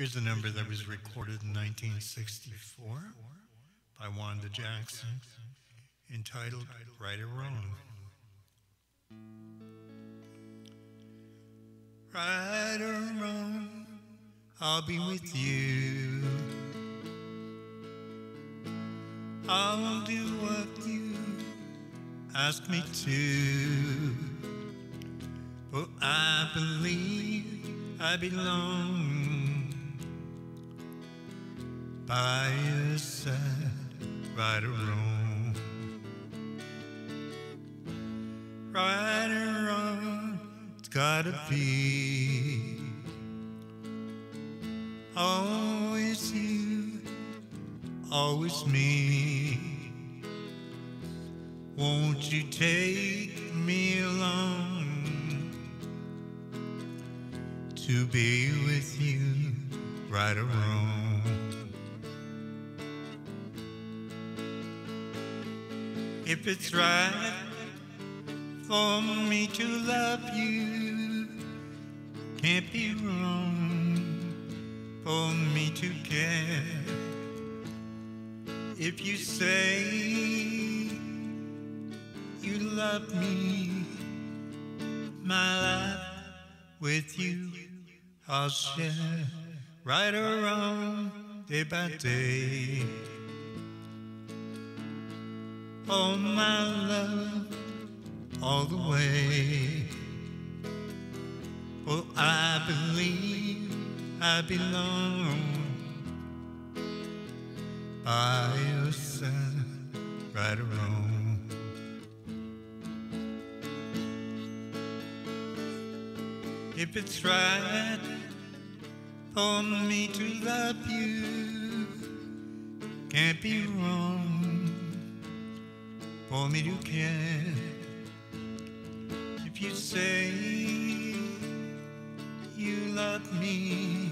Here's a number that was recorded in 1964 by Wanda Jackson, entitled Right or Wrong. Right or wrong, I'll be with you. I'll do what you ask me to. For I believe I belong by your side, right or wrong. Right or wrong, it's gotta be. Always you, always me. Won't you take me along to be with you, right or wrong? If it's right for me to love you, can't be wrong for me to care. If you say you love me, my life with you I'll share, right or wrong, day by day. Oh, my love, all the way. Oh, I believe I belong by your side, right or wrong. If it's right for me to love you, can't be wrong for me to care. If you say you love me,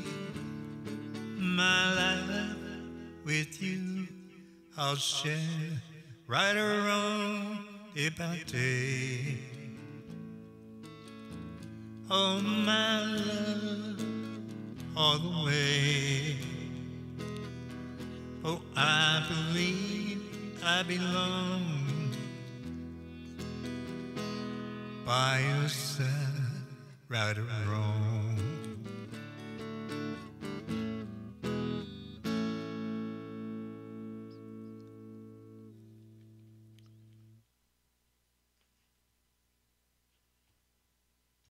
my life with you I'll share, right or wrong, day by day. Oh, my love, all the way. Oh, I believe I belong by yourself, right or wrong.